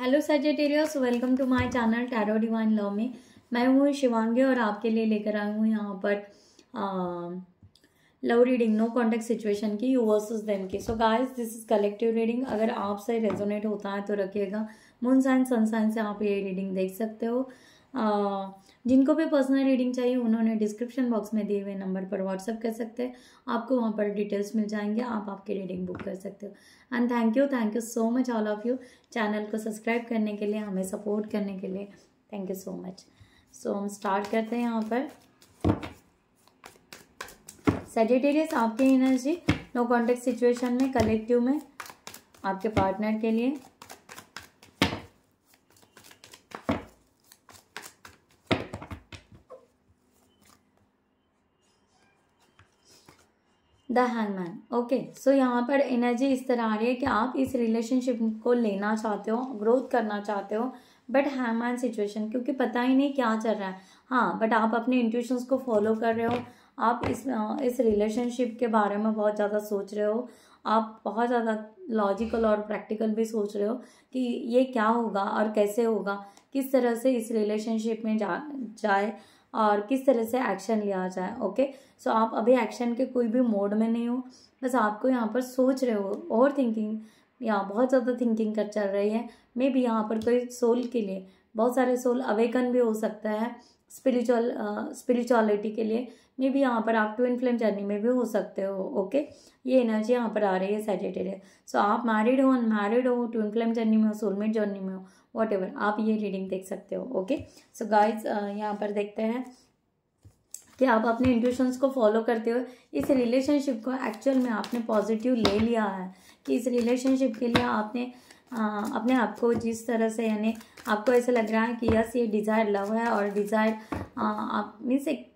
Hello Sagittarius welcome to my channel tarot divine love में। मैं हूँ शिवांगी और आपके लिए लेकर आई हूँ यहाँ पर love reading no contact situation की यू वर्सेस देम की। So guys this is collective reading अगर आपसे रेजोनेट होता है तो रखिएगा। मून साइन सन साइन से आप ये रीडिंग देख सकते हो। जिनको भी पर्सनल रीडिंग चाहिए, उन्होंने डिस्क्रिप्शन बॉक्स में दिए हुए नंबर पर व्हाट्सअप कर सकते हैं। आपको वहाँ पर डिटेल्स मिल जाएँगे, आप आपकी रीडिंग बुक कर सकते हो। And thank you thank you so much all of you channel को सब्सक्राइब करने के लिए, हमें सपोर्ट करने के लिए। Thank you so much so हम स्टार्ट करते हैं यहाँ पर। सेजिटेरियस आपकी एनर्जी नो कॉन्टेक्ट सिचुएशन में कलेक्टिव में, आपके पार्टनर के लिए। द हैंगमैन ओके सो यहाँ पर एनर्जी इस तरह आ रही है कि आप इस रिलेशनशिप को लेना चाहते हो ग्रोथ करना चाहते हो बट हैंगमैन सिचुएशन क्योंकि पता ही नहीं क्या चल रहा है। हाँ बट आप अपने इंट्यूशंस को फॉलो कर रहे हो, आप इस इस रिलेशनशिप के बारे में बहुत ज़्यादा सोच रहे हो, आप बहुत ज़्यादा लॉजिकल और प्रैक्टिकल भी सोच रहे हो कि ये क्या होगा और कैसे होगा, किस तरह से इस रिलेशनशिप में जा, जाए। और किस तरह से एक्शन लिया जाए ओके सो आप अभी एक्शन के कोई भी मोड में नहीं हो बस आपको यहाँ पर सोच रहे हो और थिंकिंग यहाँ बहुत ज़्यादा थिंकिंग कर चल रही है। मे बी यहाँ पर कोई सोल के लिए बहुत सारे सोल अवेकन भी हो सकता है स्पिरिचुअल स्पिरिचुअलिटी के लिए। मे बी यहाँ पर आप ट्विन फ्लेम जर्नी में भी हो सकते हो ओके ये एनर्जी यहाँ पर आ रही है सेटेटेरिया सो so, आप मैरिड हो अनमैरिड हो ट्विन फ्लेम जर्नी में हो सोलमेट जर्नी में हो वॉट एवर आप ये रीडिंग देख सकते हो ओके सो गाइज़ यहाँ पर देखते हैं कि आप अपने इंट्यूशंस को फॉलो करते हो इस रिलेशनशिप को एक्चुअल में आपने पॉजिटिव ले लिया है कि इस रिलेशनशिप के लिए आपने आ, अपने आप को जिस तरह से यानी आपको ऐसा लग रहा है कि यस ये डिज़ायर लव है और डिज़ायर आप मीन्स एक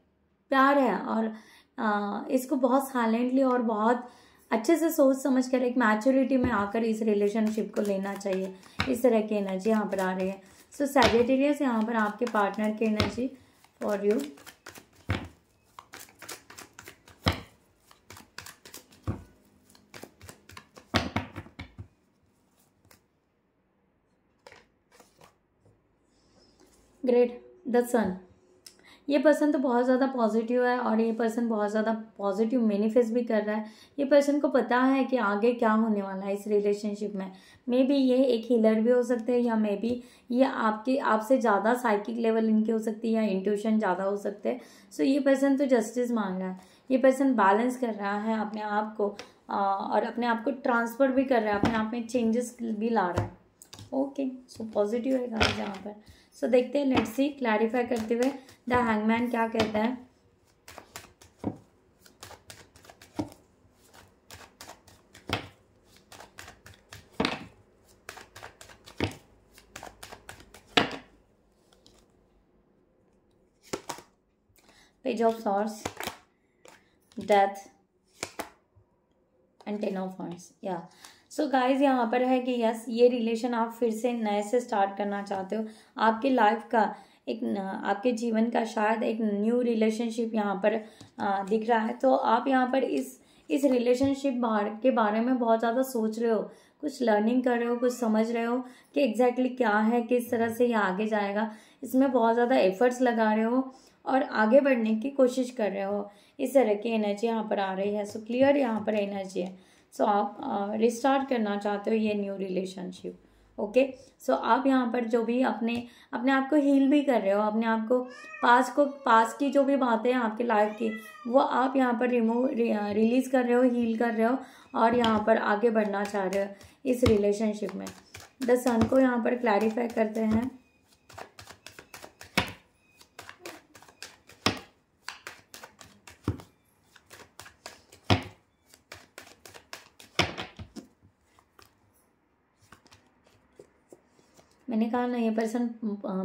प्यार है और आ, इसको बहुत साइलेंटली और बहुत अच्छे से सोच समझ कर एक मैच्योरिटी में आकर इस रिलेशनशिप को लेना चाहिए। इस तरह की एनर्जी यहाँ पर आ रही है। सो सैजिटेरियस यहाँ पर आपके पार्टनर की energy for you great the sun ये पर्सन तो बहुत ज़्यादा पॉजिटिव है और ये पर्सन बहुत ज़्यादा पॉजिटिव मैनिफेस्ट भी कर रहा है। ये पर्सन को पता है कि आगे क्या होने वाला है इस रिलेशनशिप में। मे बी ये एक हीलर भी हो सकते हैं या मे बी ये आपके, आपसे ज़्यादा साइकिक लेवल इनके हो सकती है या इंट्यूशन ज़्यादा हो सकते हैं। सो ये पर्सन तो जस्टिस मांग रहा है। ये पर्सन बैलेंस कर रहा है अपने आप को और अपने आप को ट्रांसफ़र भी कर रहा है, अपने आप में चेंजेस भी ला रहा है। ओके सो पॉजिटिव है गाइस यहाँ पर। सो so, देखते हैं लेट्स सी क्लैरिफाई करते हुए द हैंगमैन क्या कहता है। Page of swords death and ten of horse या सो गाइज़ यहाँ पर है कि यस ये रिलेशन आप फिर से नए से स्टार्ट करना चाहते हो। आपकी लाइफ का एक आपके जीवन का शायद एक न्यू रिलेशनशिप यहाँ पर दिख रहा है। तो आप यहाँ पर इस इस रिलेशनशिप बार, के बारे में बहुत ज़्यादा सोच रहे हो। कुछ लर्निंग कर रहे हो, कुछ समझ रहे हो कि एग्जैक्टली exactly क्या है, किस तरह से ये आगे जाएगा। इसमें बहुत ज़्यादा एफर्ट्स लगा रहे हो और आगे बढ़ने की कोशिश कर रहे हो। इस तरह की एनर्जी यहाँ पर आ रही है। सो क्लियर यहाँ पर एनर्जी है। सो so, आप रिस्टार्ट करना चाहते हो ये न्यू रिलेशनशिप ओके सो आप यहाँ पर जो भी अपने अपने आप को हील भी कर रहे हो अपने आप को पास को पास की जो भी बातें हैं आपकी लाइफ की वो आप यहाँ पर रिमूव रिलीज़ कर रहे हो हील कर रहे हो और यहाँ पर आगे बढ़ना चाह रहे हो इस रिलेशनशिप में। द सन को यहाँ पर क्लैरिफाई करते हैं। मैंने कहा, ना, ये पर्सन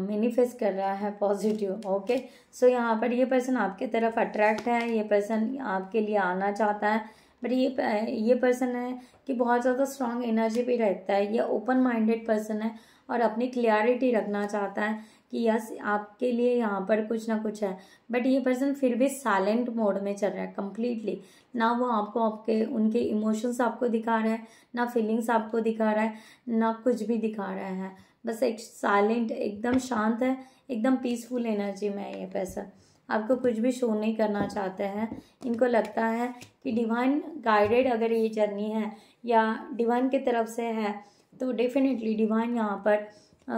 मैनिफेस्ट कर रहा है पॉजिटिव ओके सो यहाँ पर ये पर्सन आपके तरफ़ अट्रैक्ट है, ये पर्सन आपके लिए आना चाहता है बट ये ये पर्सन है कि बहुत ज़्यादा स्ट्रांग एनर्जी भी रहता है, ये ओपन माइंडेड पर्सन है और अपनी क्लियरिटी रखना चाहता है कि यस, आपके लिए यहाँ पर कुछ ना कुछ है। बट ये पर्सन फिर भी साइलेंट मोड में चल रहा है कम्प्लीटली ना वो आपको आपके, उनके इमोशंस आपको दिखा रहा है, ना फीलिंग्स आपको दिखा रहा है, ना कुछ भी दिखा रहा है। बस एक साइलेंट एकदम शांत है, एकदम पीसफुल एनर्जी में है ये पर्सन आपको कुछ भी शो नहीं करना चाहते हैं। इनको लगता है कि डिवाइन गाइडेड अगर ये जर्नी है, या डिवाइन की तरफ़ से है तो डेफिनेटली डिवाइन यहाँ पर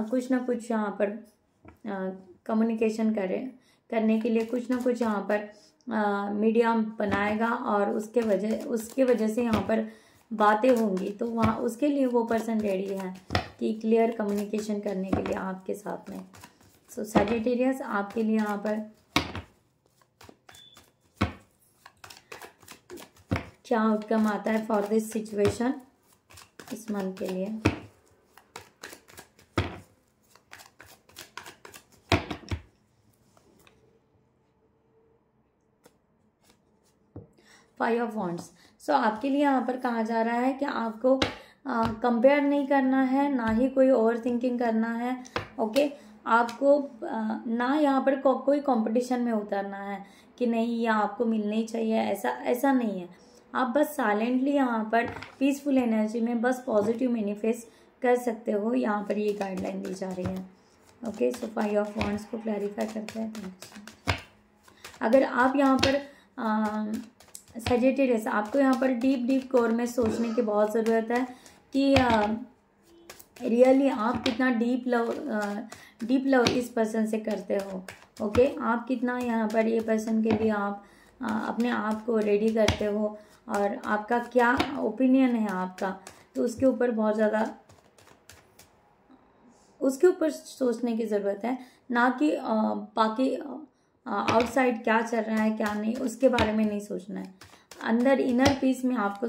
कुछ ना कुछ यहाँ पर कम्युनिकेशन करे। करने के लिए कुछ ना कुछ यहाँ पर मीडिया बनाएगा और उसके वजह उसके वजह से यहाँ पर बातें होंगी। तो वहाँ उसके लिए वो पर्सन रेडी है कि क्लियर कम्युनिकेशन करने के लिए आपके साथ में। सो so, आपके लिए यहाँ पर क्या आउटकम आता है फॉर दिस सिचुएशन इस मंथ के लिए? फाइव ऑफ़ वॉन्ट्स सो आपके लिए यहाँ पर कहा जा रहा है कि आपको कंपेयर नहीं करना है ना ही कोई ओवर थिंकिंग करना है ओके आपको आ, ना यहाँ पर को, कोई कंपटीशन में उतरना है कि नहीं ये आपको मिलना ही चाहिए ऐसा ऐसा नहीं है। आप बस साइलेंटली यहाँ पर पीसफुल एनर्जी में बस पॉजिटिव मैनिफेस्ट कर सकते हो यहाँ पर ये गाइडलाइन दी जा रही है। Okay so five of wands को क्लैरिफाई करते हैं। अगर आप यहाँ पर सजेटेरियस आपको यहाँ पर डीप डीप कोर में सोचने की बहुत ज़रूरत है कि रियली आप कितना डीप लव डीप लव इस पर्सन से करते हो ओके okay? आप कितना यहाँ पर ये पर्सन के लिए आप आ, अपने आप को रेडी करते हो और आपका क्या ओपिनियन है आपका तो उसके ऊपर बहुत ज़्यादा उसके ऊपर सोचने की ज़रूरत है ना कि बाकी आउटसाइड क्या चल रहा है, क्या नहीं, उसके बारे में नहीं सोचना है। अंदर इनर पीस में आपको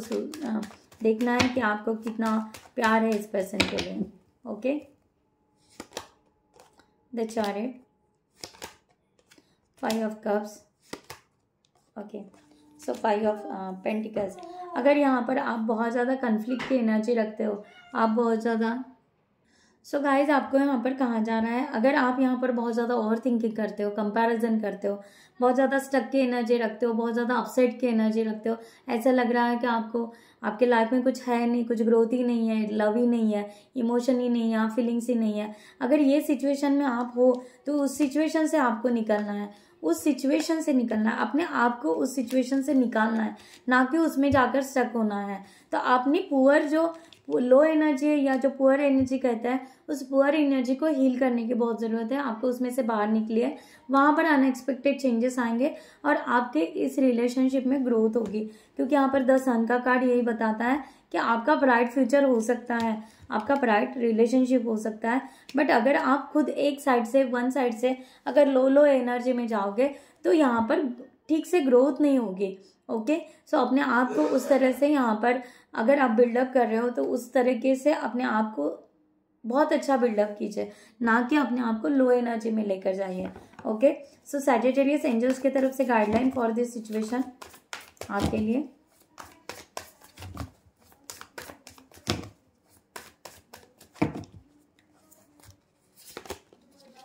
देखना है कि आपको कितना प्यार है इस पर्सन के लिए okay the chariot five of cups okay so five of pentacles अगर यहाँ पर आप बहुत ज़्यादा कन्फ्लिक्ट की एनर्जी रखते हो, आप बहुत ज़्यादा सो so गाइज़ आपको यहाँ पर कहाँ जाना है? अगर आप यहाँ पर बहुत ज़्यादा ओवर थिंकिंग करते हो कंपैरिजन करते हो, बहुत ज़्यादा स्टक की एनर्जी रखते हो, बहुत ज़्यादा अपसेट की एनर्जी रखते हो, ऐसा लग रहा है कि आपको, आपके लाइफ में कुछ है नहीं, कुछ ग्रोथ ही नहीं है लव ही नहीं है इमोशन ही नहीं है फीलिंग्स ही नहीं है। अगर ये सिचुएशन में आप हो तो उस सिचुएशन से आपको निकलना है। उस सिचुएशन से निकलना है। अपने आप को उस सिचुएशन से निकालना है। ना कि उसमें जाकर स्टक होना है। तो आपने पुअर जो लो एनर्जी है या जो पुअर एनर्जी कहता है, उस पुअर एनर्जी को हील करने की बहुत ज़रूरत है। आपको उसमें से बाहर निकलिए। वहाँ पर अनएक्सपेक्टेड चेंजेस आएँगे और आपके इस रिलेशनशिप में ग्रोथ होगी। क्योंकि यहाँ पर द सन का कार्ड यही बताता है कि आपका ब्राइट फ्यूचर हो सकता है, आपका ब्राइट रिलेशनशिप हो सकता है। बट अगर आप खुद एक साइड से वन साइड से अगर लो लो एनर्जी में जाओगे तो यहाँ पर ठीक से ग्रोथ नहीं होगी। ओके सो अपने आप को उस तरह से यहाँ पर अगर आप बिल्डअप कर रहे हो तो उस तरीके से अपने आप को बहुत अच्छा बिल्डअप कीजिए। ना कि अपने आप को लो एनर्जी में लेकर जाइए। ओके सो सैजिटेरियस एंजल्स की तरफ़ से गाइडलाइन फॉर दिस सिचुएशन आपके लिए।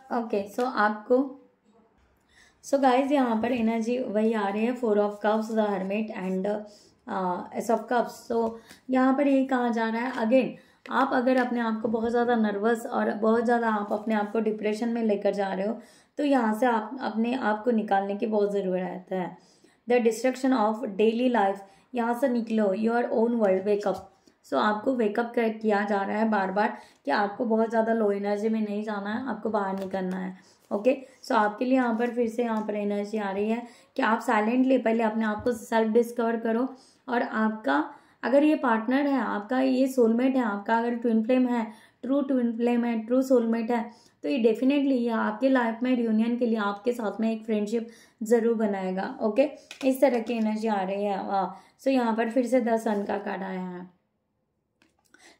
ओके okay, सो so आपको सो गाइज़ यहाँ पर एनर्जी वही आ रही है four of cups the hermit and ace of cups so यहाँ पर यही कहा जा रहा है। अगेन आप अगर अपने आप को बहुत ज़्यादा नर्वस और बहुत ज़्यादा आप अपने आप को डिप्रेशन में लेकर जा रहे हो तो यहाँ से आप अपने आप को निकालने की बहुत ज़रूरत है। The distraction of daily life यहाँ से निकलो। Your own world wake up so आपको वेकअप किया जा रहा है बार बार कि आपको बहुत ज़्यादा लो एनर्जी में नहीं जाना है, आपको बाहर निकलना है। ओके सो आपके लिए यहाँ पर फिर से यहाँ पर एनर्जी आ रही है कि आप साइलेंटली पहले अपने आप को सेल्फ डिस्कवर करो और आपका, अगर ये पार्टनर है, आपका ये सोलमेट है, आपका अगर ट्विन फ्लेम है ट्रू ट्विन फ्लेम है ट्रू सोलमेट है तो ये डेफिनेटली ये आपके लाइफ में रियूनियन के लिए आपके साथ में एक फ्रेंडशिप ज़रूर बनाएगा ओके इस तरह की एनर्जी आ रही है, वाह। सो यहाँ पर फिर से द सन का कार्ड आया है।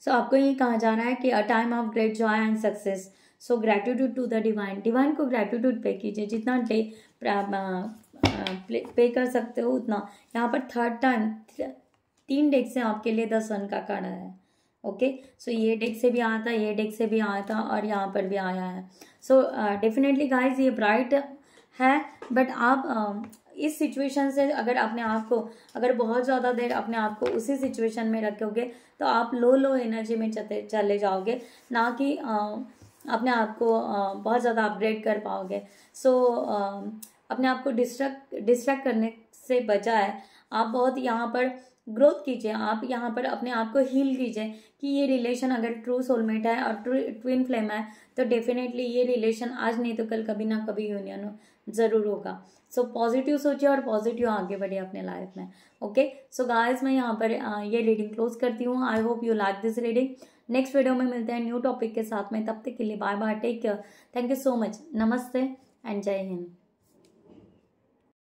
सो आपको ये कहा जा रहा है कि a time of great joy and success so gratitude to the divine divine को ग्रेटिट्यूड पे कीजिए। जितना डे पे कर सकते हो उतना। यहाँ पर थर्ड टाइम तीन डेक से आपके लिए द सन का कार्ड है। ओके सो ये डेक से भी आया था ये डेक से भी आया था और यहाँ पर भी आया है। सो डेफिनेटली गाइज़ ये ब्राइट है बट आप uh, इस सिचुएशन से अगर अपने आप को अगर बहुत ज़्यादा देर अपने आप को उसी सिचुएशन में रखोगे तो आप लो लो एनर्जी में चले चले जाओगे। ना कि uh, अपने आप को बहुत ज़्यादा अपग्रेड कर पाओगे। सो so, अपने आप को डिस्ट्रैक्ट डिस्ट्रैक्ट करने से बचाए आप बहुत यहाँ पर ग्रोथ कीजिए। आप यहाँ पर अपने आप को हील कीजिए कि ये रिलेशन अगर ट्रू सोलमेट है और ट्रू ट्विन फ्लेम है तो डेफिनेटली ये रिलेशन आज नहीं तो कल कभी ना कभी यूनियन हो ज़रूर होगा। सो पॉजिटिव सोचिए और पॉजिटिव आगे बढ़िए अपने लाइफ में ओके सो गाइस मैं यहाँ पर ये रीडिंग क्लोज करती हूँ। I hope you like this reading next video में मिलते हैं न्यू टॉपिक के साथ में। तब तक के लिए bye bye take care thank you so much नमस्ते एंड जय हिंद.